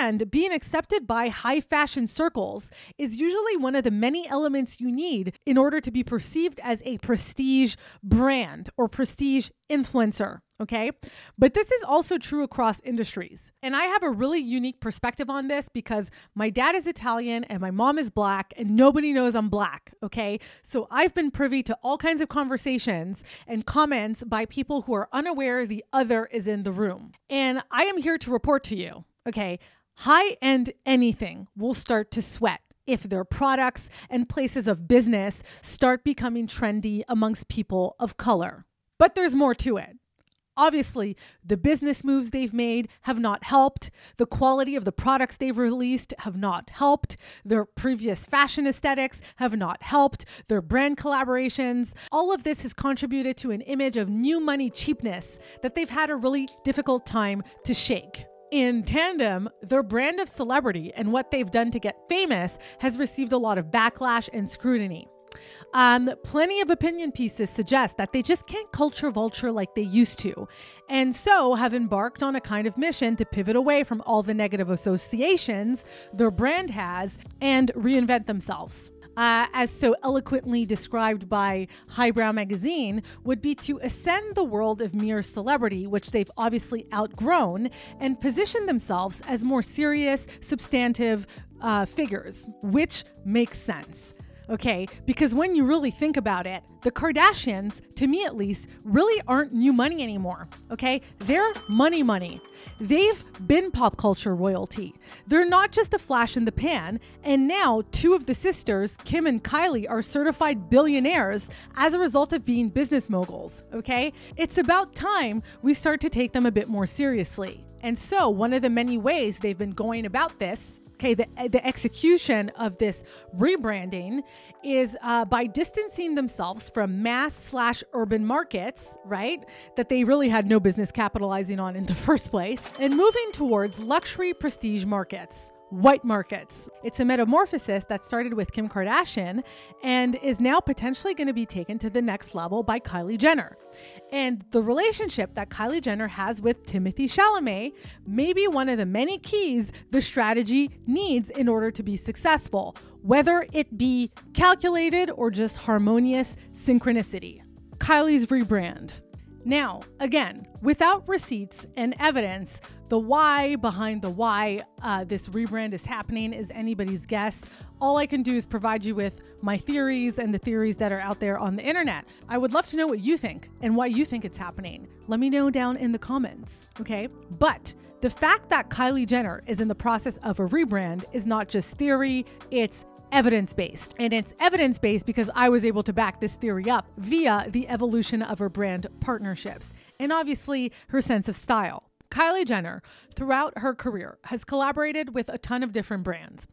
and being accepted by high fashion circles is usually one of the many elements you need in order to be perceived as a prestige brand or prestige influencer. Okay. But this is also true across industries. And I have a really unique perspective on this because my dad is Italian and my mom is black, and nobody knows I'm black. Okay. So I've been privy to all kinds of conversations and comments by people who are unaware the other is in the room. And I am here to report to you Okay, high end anything will start to sweat if their products and places of business start becoming trendy amongst people of color. But there's more to it. Obviously, the business moves they've made have not helped. The quality of the products they've released have not helped. Their previous fashion aesthetics have not helped. Their brand collaborations, all of this has contributed to an image of new money cheapness that they've had a really difficult time to shake. In tandem, their brand of celebrity and what they've done to get famous has received a lot of backlash and scrutiny. Um, plenty of opinion pieces suggest that they just can't culture vulture like they used to, and so have embarked on a kind of mission to pivot away from all the negative associations their brand has and reinvent themselves. Uh, as so eloquently described by Highbrow Magazine, would be to ascend the world of mere celebrity, which they've obviously outgrown, and position themselves as more serious, substantive uh, figures, which makes sense okay? Because when you really think about it, the Kardashians, to me at least, really aren't new money anymore, okay? They're money money. They've been pop culture royalty. They're not just a flash in the pan, and now two of the sisters, Kim and Kylie, are certified billionaires as a result of being business moguls, okay? It's about time we start to take them a bit more seriously. And so, one of the many ways they've been going about this okay the, the execution of this rebranding is uh, by distancing themselves from mass slash urban markets right that they really had no business capitalizing on in the first place and moving towards luxury prestige markets white markets. It's a metamorphosis that started with Kim Kardashian and is now potentially going to be taken to the next level by Kylie Jenner. And the relationship that Kylie Jenner has with Timothy Chalamet may be one of the many keys the strategy needs in order to be successful, whether it be calculated or just harmonious synchronicity. Kylie's rebrand. Now, again, without receipts and evidence, the why behind the why uh, this rebrand is happening is anybody's guess. All I can do is provide you with my theories and the theories that are out there on the internet. I would love to know what you think and why you think it's happening. Let me know down in the comments, okay? But the fact that Kylie Jenner is in the process of a rebrand is not just theory, it's evidence based. And it's evidence based because I was able to back this theory up via the evolution of her brand partnerships and obviously her sense of style. Kylie Jenner, throughout her career, has collaborated with a ton of different brands.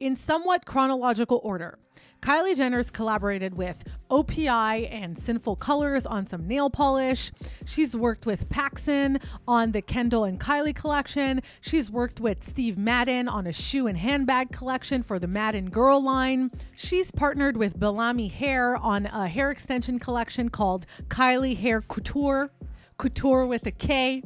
In somewhat chronological order, Kylie Jenner's collaborated with OPI and Sinful Colors on some nail polish. She's worked with PacSun on the Kendall and Kylie collection. She's worked with Steve Madden on a shoe and handbag collection for the Madden Girl line. She's partnered with Bellami Hair on a hair extension collection called Kylie Hair Kouture. Couture with a K.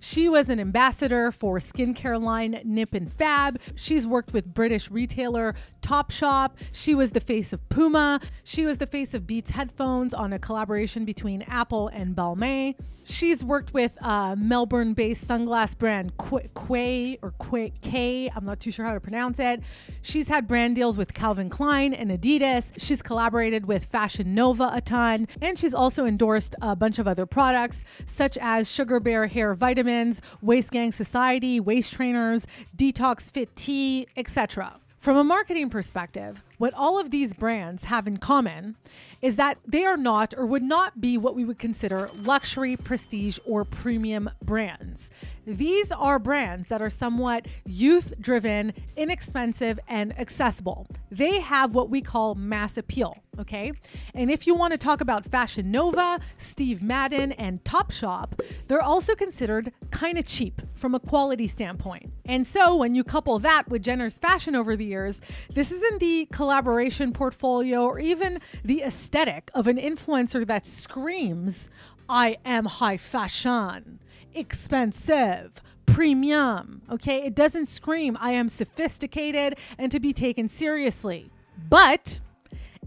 She was an ambassador for skincare line Nip and Fab. She's worked with British retailer Topshop. She was the face of Puma. She was the face of Beats headphones on a collaboration between Apple and Balmain. She's worked with uh, Melbourne-based sunglass brand Quay or Quay K. I'm not too sure how to pronounce it. She's had brand deals with Calvin Klein and Adidas. She's collaborated with Fashion Nova a ton, and she's also endorsed a bunch of other products such as Sugar Bear hair vitamins, Waist Gang Society, waist trainers, Detox Fit Tea, etc. From a marketing perspective, what all of these brands have in common is that they are not or would not be what we would consider luxury, prestige, or premium brands. These are brands that are somewhat youth driven, inexpensive, and accessible. They have what we call mass appeal, okay? And if you want to talk about Fashion Nova, Steve Madden, and Topshop, they're also considered kind of cheap from a quality standpoint. And so when you couple that with Jenner's fashion over the years, this isn't the collaboration portfolio or even the aesthetic of an influencer that screams, I am high fashion expensive, premium. Okay. It doesn't scream, I am sophisticated and to be taken seriously. But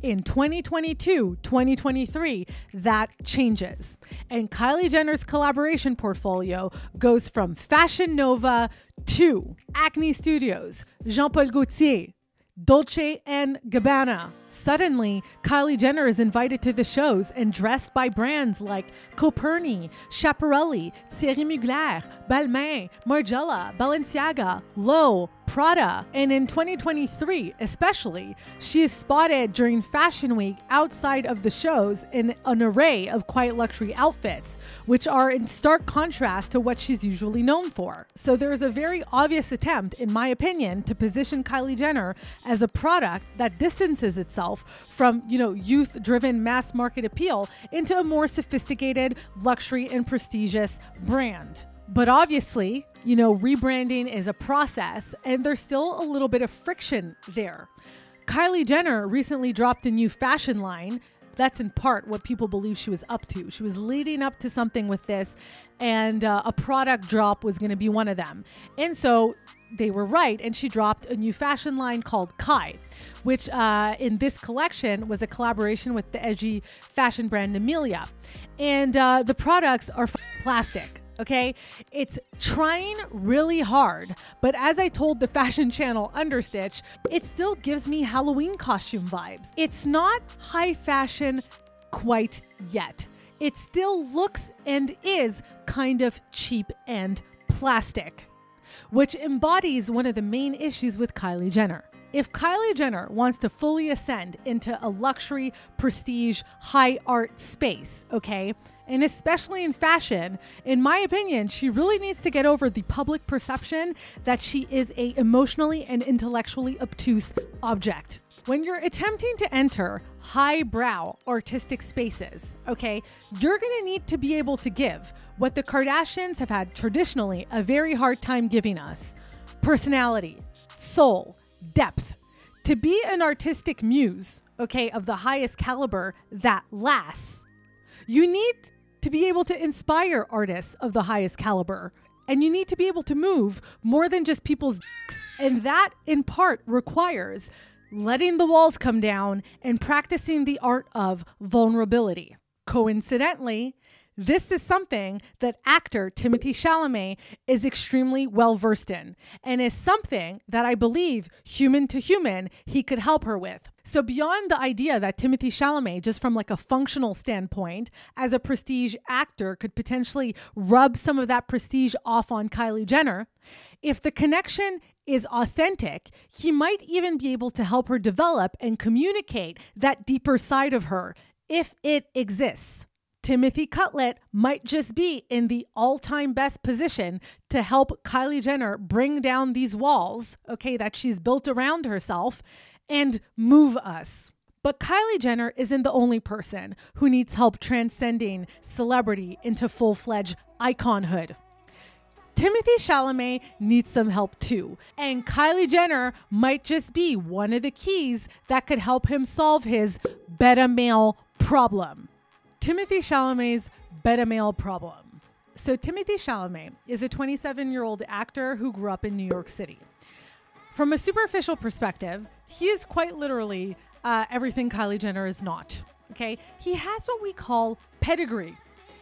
in 2022, 2023, that changes. And Kylie Jenner's collaboration portfolio goes from Fashion Nova to Acne Studios, Jean Paul Gaultier, Dolce and Gabbana. Suddenly, Kylie Jenner is invited to the shows and dressed by brands like Coperni, Schiaparelli, Thierry Mugler, Balmain, Margiela, Balenciaga, Loewe, Prada. And in 2023, especially, she is spotted during Fashion Week outside of the shows in an array of quiet luxury outfits, which are in stark contrast to what she's usually known for. So there is a very obvious attempt, in my opinion, to position Kylie Jenner as a product that distances itself from, you know, youth-driven mass market appeal into a more sophisticated luxury and prestigious brand. But obviously, you know, rebranding is a process and there's still a little bit of friction there. Kylie Jenner recently dropped a new fashion line. That's in part what people believe she was up to. She was leading up to something with this, and uh, a product drop was going to be one of them. And so they were right, and she dropped a new fashion line called Khy, which uh, in this collection was a collaboration with the edgy fashion brand Namilia. And uh, the products are plastic okay? It's trying really hard, but as I told the fashion channel Understitch, it still gives me Halloween costume vibes. It's not high fashion quite yet. It still looks and is kind of cheap and plastic, which embodies one of the main issues with Kylie Jenner. If Kylie Jenner wants to fully ascend into a luxury, prestige, high art space, okay, and especially in fashion, in my opinion, she really needs to get over the public perception that she is a emotionally and intellectually obtuse object. When you're attempting to enter highbrow artistic spaces, okay, you're gonna need to be able to give what the Kardashians have had traditionally a very hard time giving us personality, soul, depth. To be an artistic muse, okay, of the highest caliber that lasts, you need to be able to inspire artists of the highest caliber. And you need to be able to move more than just people's. And that, in part, requires letting the walls come down and practicing the art of vulnerability. Coincidentally, this is something that actor Timothy Chalamet is extremely well versed in, and is something that I believe, human to human, he could help her with. So, beyond the idea that Timothy Chalamet, just from like a functional standpoint, as a prestige actor, could potentially rub some of that prestige off on Kylie Jenner, if the connection is authentic, he might even be able to help her develop and communicate that deeper side of her if it exists. Timothy Cutlet might just be in the all time best position to help Kylie Jenner bring down these walls, okay, that she's built around herself and move us. But Kylie Jenner isn't the only person who needs help transcending celebrity into full fledged iconhood. Timothée Chalamet needs some help too, and Kylie Jenner might just be one of the keys that could help him solve his beta male problem. Timothy Chalamet's beta male problem. So, Timothy Chalamet is a 27 year old actor who grew up in New York City. From a superficial perspective, he is quite literally uh, everything Kylie Jenner is not. Okay. He has what we call pedigree.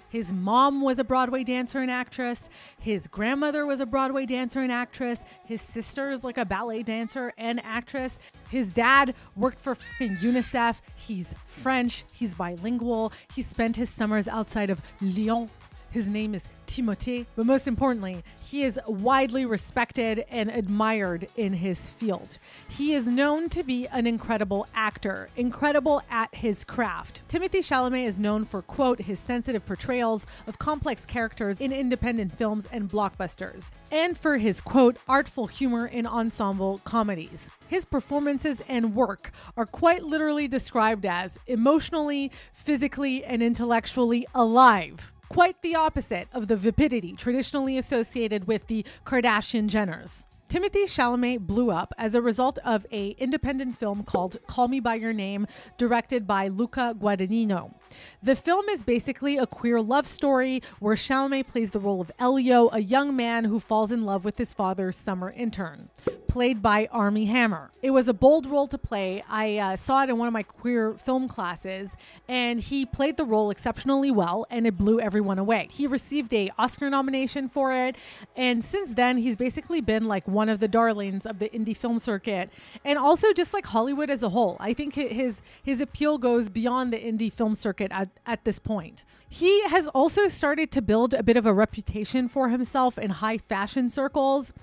His mom was a Broadway dancer and actress. His grandmother was a Broadway dancer and actress. His sister is like a ballet dancer and actress. His dad worked for UNICEF. He's French. He's bilingual. He spent his summers outside of Lyon. His name is Timothée, but most importantly, he is widely respected and admired in his field. He is known to be an incredible actor, incredible at his craft. Timothy Chalamet is known for, quote, his sensitive portrayals of complex characters in independent films and blockbusters, and for his, quote, artful humor in ensemble comedies. His performances and work are quite literally described as emotionally, physically, and intellectually alive quite the opposite of the vapidity traditionally associated with the Kardashian Jenners. Timothy Chalamet blew up as a result of a independent film called Call Me by Your Name, directed by Luca Guadagnino. The film is basically a queer love story where Chalamet plays the role of Elio, a young man who falls in love with his father's summer intern, played by Armie Hammer. It was a bold role to play. I uh, saw it in one of my queer film classes, and he played the role exceptionally well, and it blew everyone away. He received a Oscar nomination for it, and since then he's basically been like one of the darlings of the indie film circuit, and also just like Hollywood as a whole. I think his his appeal goes beyond the indie film circuit at, at this point. He has also started to build a bit of a reputation for himself in high fashion circles.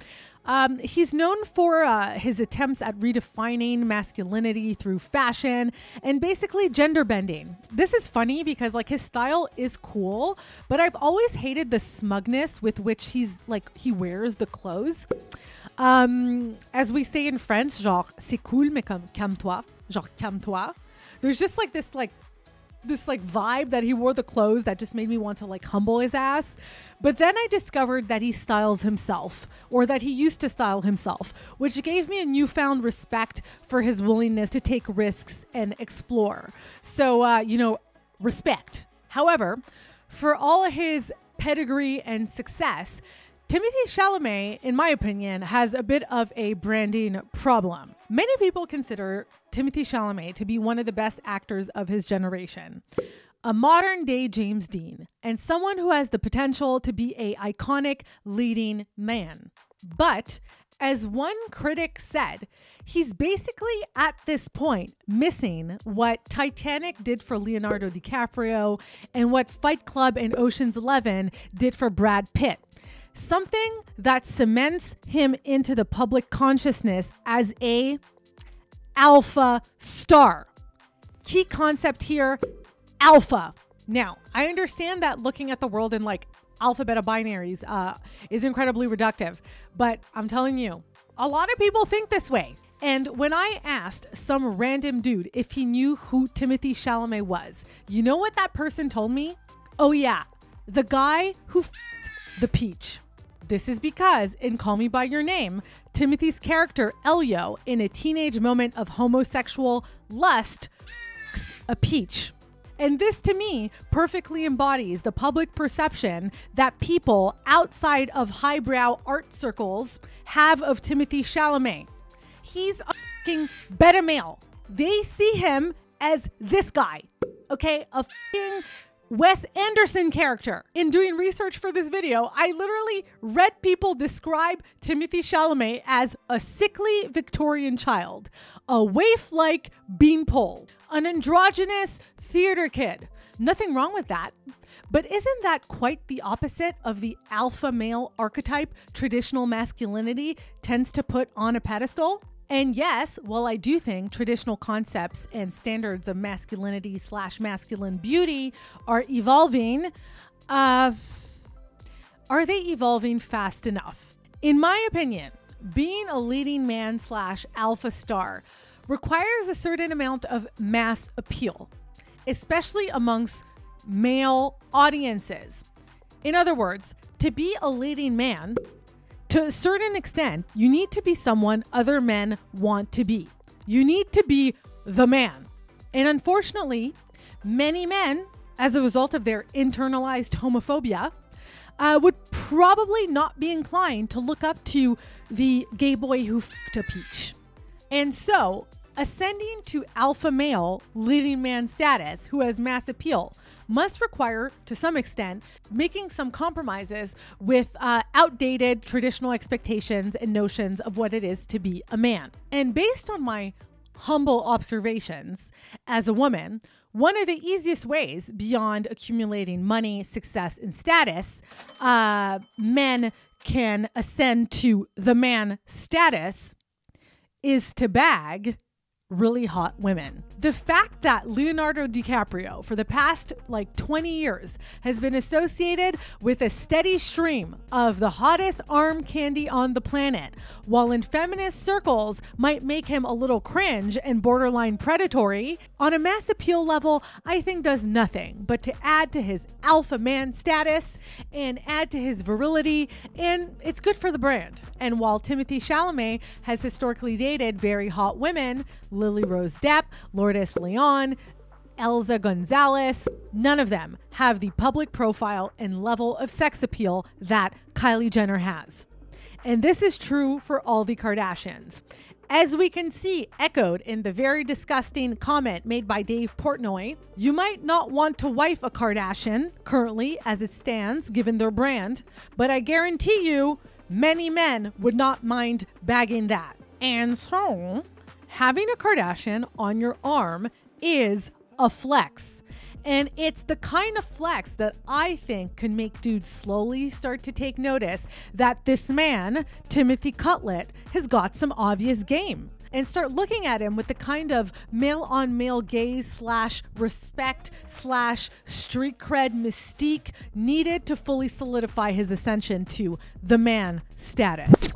Um, he's known for uh, his attempts at redefining masculinity through fashion and basically gender bending. This is funny because like his style is cool, but I've always hated the smugness with which he's like he wears the clothes. Um, as we say in French, genre c'est cool mais comme calme-toi, genre calme-toi. There's just like this like this like vibe that he wore the clothes that just made me want to like humble his ass. But then I discovered that he styles himself, or that he used to style himself, which gave me a newfound respect for his willingness to take risks and explore. So, uh, you know, respect. However, for all his pedigree and success, Timothy Chalamet, in my opinion, has a bit of a branding problem. Many people consider Timothy Chalamet to be one of the best actors of his generation. A modern day James Dean, and someone who has the potential to be a iconic leading man. But as one critic said, he's basically at this point missing what Titanic did for Leonardo DiCaprio and what Fight Club and Ocean's 11 did for Brad Pitt something that cements him into the public consciousness as a alpha star. Key concept here, alpha. Now, I understand that looking at the world in like alpha beta binaries uh, is incredibly reductive, but I'm telling you, a lot of people think this way. And when I asked some random dude if he knew who Timothy Chalamet was, you know what that person told me? Oh, yeah, the guy who the peach. This is because in Call Me By Your Name, Timothy's character, Elio, in a teenage moment of homosexual lust, a peach. And this to me perfectly embodies the public perception that people outside of highbrow art circles have of Timothy Chalamet. He's a fucking beta male. They see him as this guy, okay? A fucking Wes Anderson character. In doing research for this video, I literally read people describe Timothy Chalamet as a sickly Victorian child, a waif like beanpole, an androgynous theater kid. Nothing wrong with that. But isn't that quite the opposite of the alpha male archetype traditional masculinity tends to put on a pedestal? And yes, while I do think traditional concepts and standards of masculinity slash masculine beauty are evolving, uh, are they evolving fast enough? In my opinion, being a leading man slash alpha star requires a certain amount of mass appeal, especially amongst male audiences. In other words, to be a leading man, to a certain extent, you need to be someone other men want to be. You need to be the man. And unfortunately, many men, as a result of their internalized homophobia, uh, would probably not be inclined to look up to the gay boy who fucked a peach. And so, ascending to alpha male leading man status who has mass appeal must require, to some extent, making some compromises with uh, outdated traditional expectations and notions of what it is to be a man. And based on my humble observations as a woman, one of the easiest ways beyond accumulating money, success, and status, uh, men can ascend to the man status is to bag really hot women. The fact that Leonardo DiCaprio for the past like 20 years has been associated with a steady stream of the hottest arm candy on the planet, while in feminist circles might make him a little cringe and borderline predatory, on a mass appeal level, I think does nothing but to add to his alpha man status and add to his virility, and it's good for the brand. And while Timothy Chalamet has historically dated very hot women, Lily Rose Depp, Lourdes Leon, Eiza Gonzalez, none of them have the public profile and level of sex appeal that Kylie Jenner has. And this is true for all the Kardashians. As we can see echoed in the very disgusting comment made by Dave Portnoy, you might not want to wife a Kardashian currently as it stands, given their brand, but I guarantee you, many men would not mind bagging that. And so, having a Kardashian on your arm is a flex. And it's the kind of flex that I think can make dudes slowly start to take notice that this man, Timothy Cutlet, has got some obvious game. And start looking at him with the kind of male on male gaze slash respect slash street cred mystique needed to fully solidify his ascension to the man status.